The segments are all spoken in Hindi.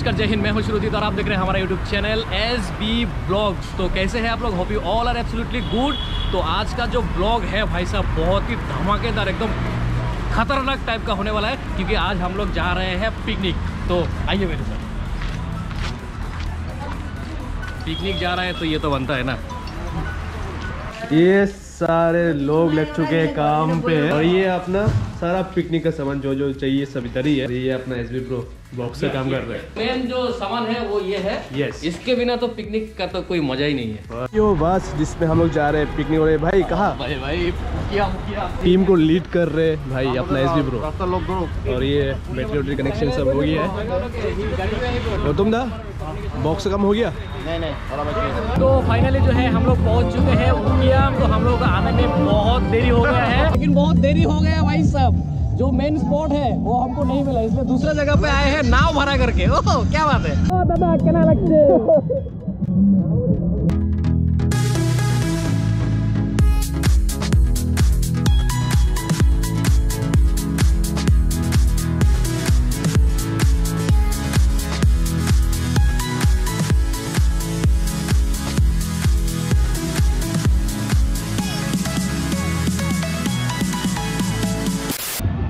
नमस्कार, जय हिंद। मैं हूँ श्रुति और आप देख रहे हैं हमारा YouTube channel S B blogs तो कैसे हैं आप लोग? Hope you all are absolutely good तो आज का जो ब्लॉग है भाई साहब, बहुत ही धमाकेदार, एकदम खतरनाक टाइप का होने वाला है, क्योंकि आज हम लोग जा रहे हैं पिकनिक तो आइए मेरे साथ। पिकनिक जा रहे हैं तो ये तो बनता है ना। ये सारे लोग लग चुके हैं काम पे। और ये अपना सारा पिकनिक का सामान जो जो चाहिए सब इधर ही है। ये अपना एस बी प्रो बॉक्स से काम कर रहे हैं। मेन जो सामान है वो ये है। Yes. इसके बिना तो पिकनिक का तो कोई मज़ा ही नहीं है। यो बस जिसमें हम लोग जा रहे हैं पिकनिक वाले। भाई कहा? भाई भाई किया किया? टीम को लीड कर रहे हैं। भाई अपना एस बी प्रो और ये बैटरी वैटरी कनेक्शन सब हो गया है। और तुम दा? बॉक्स कम हो गया? नहीं नहीं तो फाइनली जो है हम लोग पहुँच चुके हैं उकियाम तो हम लोग को आने में बहुत देरी हो गया है। लेकिन बहुत देरी हो गया भाई साहब। जो मेन स्पॉट है वो हमको नहीं मिला इसलिए दूसरे जगह पे आए हैं नाव भरा करके। ओह क्या बात है। दादा केना लगते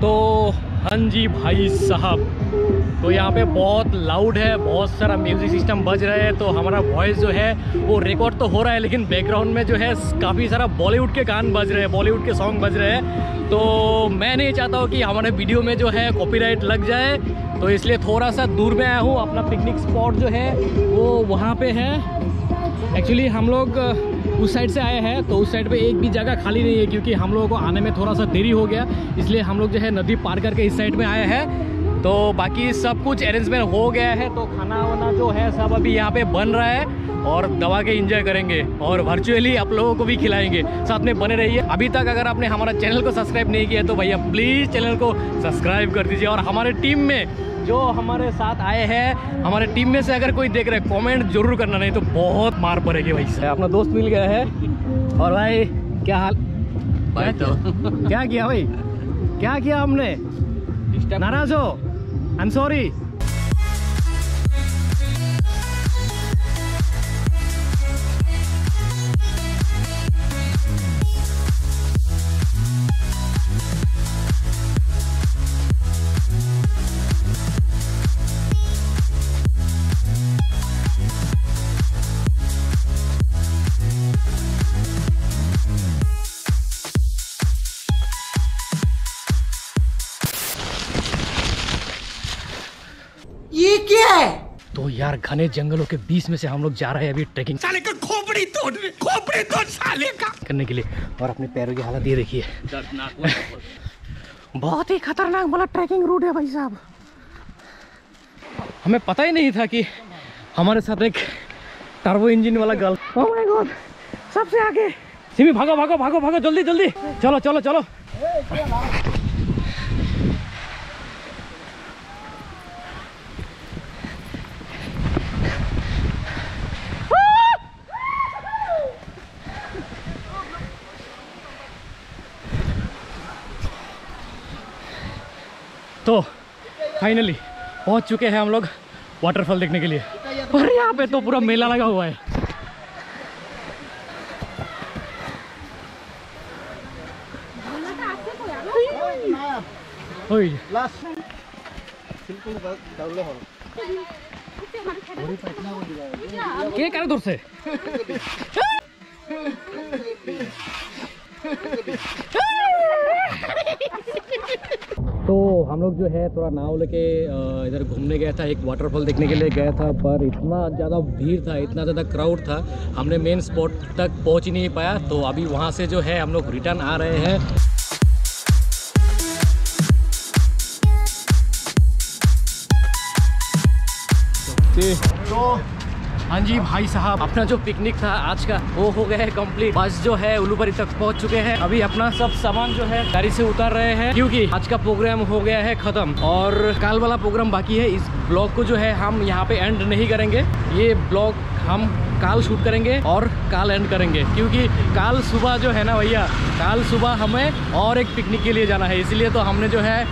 तो हाँ जी भाई साहब तो यहाँ पे बहुत लाउड है, बहुत सारा म्यूज़िक सिस्टम बज रहा है तो हमारा वॉइस जो है वो रिकॉर्ड तो हो रहा है, लेकिन बैकग्राउंड में जो है काफ़ी सारा बॉलीवुड के गान बज रहे हैं बॉलीवुड के सॉन्ग बज रहे हैं। तो मैं नहीं चाहता हूँ कि हमारे वीडियो में जो है कॉपीराइट लग जाए तो इसलिए थोड़ा सा दूर में आया हूँ, अपना पिकनिक स्पॉट जो है वो वहाँ पर है। एक्चुअली हम लोग उस साइड से आए हैं तो उस साइड पे एक भी जगह खाली नहीं है, क्योंकि हम लोगों को आने में थोड़ा सा देरी हो गया, इसलिए हम लोग जो है नदी पार करके इस साइड में आए हैं। तो बाकी सब कुछ अरेंजमेंट हो गया है तो खाना वाना जो है सब अभी यहाँ पे बन रहा है, और दवा के इंजॉय करेंगे, और वर्चुअली आप लोगों को भी खिलाएँगे। साथ में बने रहिए। अभी तक अगर आपने हमारा चैनल को सब्सक्राइब नहीं किया तो भैया प्लीज़ चैनल को सब्सक्राइब कर दीजिए, और हमारे टीम में जो हमारे साथ आए हैं हमारे टीम में से अगर कोई देख रहे कमेंट ज़रूर करना नहीं तो बहुत मार पड़ेगी भाई से अपना दोस्त मिल गया है। और भाई क्या हाल? भाई तो। क्या? किया भाई? क्या किया हमने? नाराज़ हो? आई एम सॉरी यार घने जंगलों के बीच में से हम लोग जा रहे हैं अभी ट्रेकिंग साले का खोपड़ी तोड़ खोपड़ी तोड़ साले का। करने के लिए। और अपने पैरों की हालत ये देखिए। बहुत ही खतरनाक वाला ट्रैकिंग रूट है भाई साहब। हमें पता ही नहीं था कि हमारे साथ एक टर्बो इंजन वाला गर्ल ओह माय गॉड सबसे आगे। सिमी भागो भागो भागो भागो जल्दी जल्दी। चलो चलो चलो। तो फाइनली पहुँच चुके हैं हम लोग वाटरफॉल देखने के लिए। और यहाँ पे तो पूरा मेला लगा हुआ है। ओए। के करे दूर से? तो हम लोग जो है थोड़ा नाव लेके इधर घूमने गया था, एक वाटरफॉल देखने के लिए गया था, पर इतना ज़्यादा भीड़ था, इतना ज़्यादा क्राउड था, हमने मेन स्पॉट तक पहुँच ही नहीं पाया तो अभी वहाँ से जो है हम लोग रिटर्न आ रहे हैं। तो हाँ जी भाई साहब, अपना जो पिकनिक था आज का, वो हो गया है कंप्लीट बस जो है, उलूबरी तक पहुँच चुके हैं। अभी अपना सब सामान जो है, गाड़ी से उतार रहे हैं, क्योंकि आज का प्रोग्राम हो गया है खत्म। और कल वाला प्रोग्राम बाकी है, इस ब्लॉग को जो है, हम यहाँ पे एंड नहीं करेंगे। ये ब्लॉग हम काल शूट करेंगे और काल एंड करेंगे। क्योंकि काल सुबह जो है ना भैया, काल सुबह हमें और एक पिकनिक के लिए जाना है। इसलिए तो हमने जो है,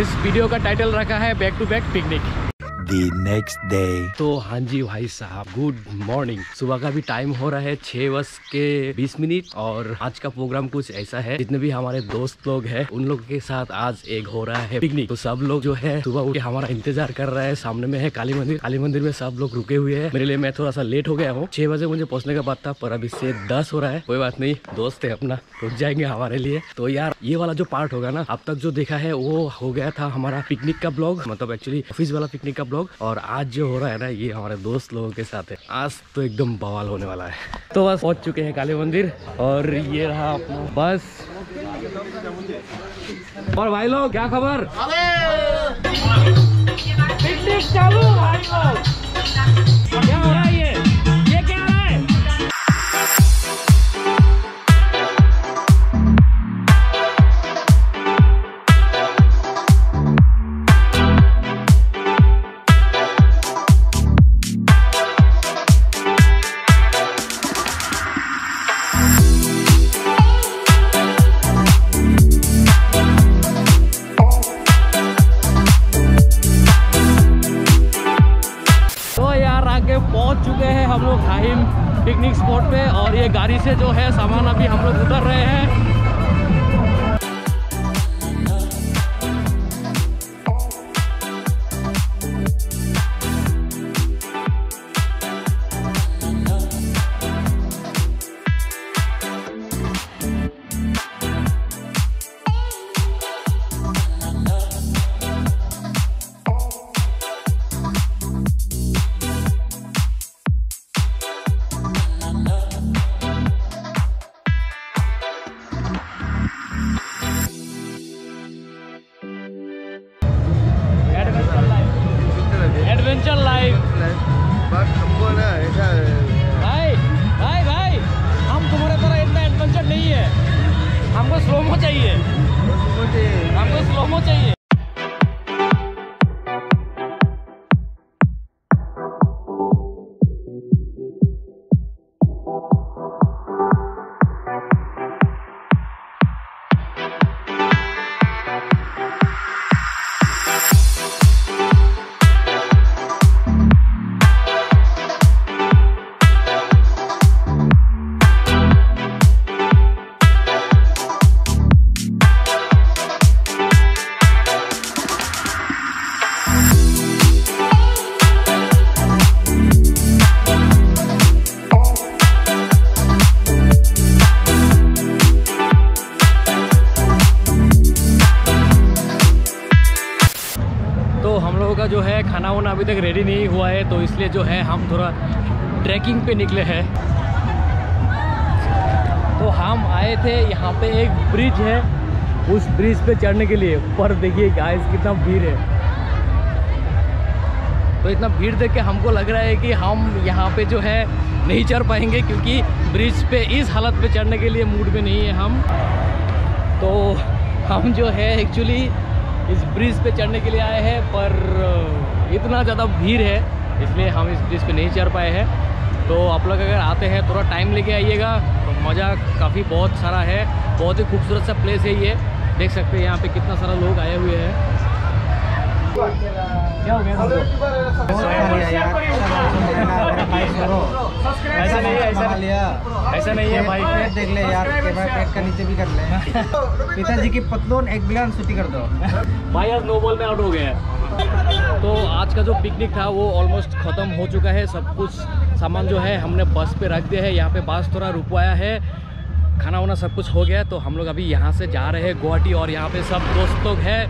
इस वीडियो का टाइटल रखा है back to back picnic The next day. तो हाँ जी भाई साहब गुड मॉर्निंग सुबह का भी टाइम हो रहा है छह बज के बीस मिनट और आज का प्रोग्राम कुछ ऐसा है, जितने भी हमारे दोस्त लोग हैं, उन लोगों के साथ आज एक हो रहा है पिकनिक तो सब लोग जो है, सुबह उठ के हमारा इंतज़ार कर रहा है, सामने में है काली मंदिर. काली मंदिर में सब लोग रुके हुए हैं. मेरे लिए मैं थोड़ा सा लेट हो गया हूँ. छह बजे मुझे पहुँचने का बात था पर अभी से दस हो रहा है. कोई बात नहीं, दोस्त है अपना, रुक जाएँगे हमारे लिए. तो यार, ये वाला जो पार्ट होगा ना, अब तक जो देखा है, वो हो गया था हमारा पिकनिक का ब्लॉग मतलब एक्चुअली ऑफ़िस वाला पिकनिक का ब्लॉग और आज जो हो रहा है ना, ये हमारे दोस्त लोगों के साथ है। आज तो एकदम बवाल होने वाला है। तो बस पहुँच चुके हैं काली मंदिर, और ये रहा अपना बस। और भाई लोग, क्या खबर? चालू भाई लोग। क्या हो रहा है ये? हम लोग हाहिम पिकनिक स्पॉट पे और ये गाड़ी से जो है सामान अभी हम लोग उतर रहे हैं। भाई भाई भाई, हम तुम्हारे तरह इतना एडवेंचर नहीं है। हमको स्लोमो चाहिए। हमको स्लोमो चाहिए। हम लोगों का जो है खाना वाना अभी तक रेडी नहीं हुआ है तो इसलिए जो है हम थोड़ा ट्रैकिंग पे निकले हैं। तो हम आए थे, यहाँ पे एक ब्रिज है, उस ब्रिज पे चढ़ने के लिए। पर देखिए गाइस कितना भीड़ है। तो इतना भीड़ देख के हमको लग रहा है कि हम यहाँ पे जो है नहीं चढ़ पाएँगे, क्योंकि ब्रिज पे, इस हालत पे चढ़ने के लिए मूड में नहीं है हम। तो हम जो है एक्चुअली इस ब्रिज पे चढ़ने के लिए आए हैं पर इतना ज़्यादा भीड़ है इसलिए हम इस ब्रिज पे नहीं चढ़ पाए हैं। तो आप लोग अगर आते हैं थोड़ा टाइम लेके आइएगा तो मज़ा काफ़ी बहुत सारा है बहुत ही खूबसूरत सा प्लेस है ये। देख सकते हैं यहाँ पे कितना सारा लोग आए हुए हैं। क्या हो गया? ऐसा नहीं है ऐसा लिया ऐसा नहीं है भाई देख ले यार कैमरा पेट का नीचे भी कर ले पिताजी की पतलून एक बिलान सूटी कर दो भाई आज नो बॉल में आउट हो गया है तो आज का जो पिकनिक था वो ऑलमोस्ट ख़त्म हो चुका है सब कुछ सामान जो है हमने बस पे रख दिया है यहाँ पे बस थोड़ा रुकवाया है खाना वाना सब कुछ हो गया तो हम लोग अभी यहाँ से जा रहे हैं गुवाहाटी और यहाँ पे सब दोस्त लोग हैं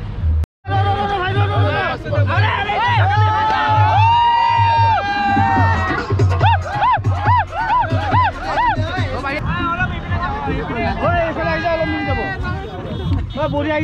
बोरिया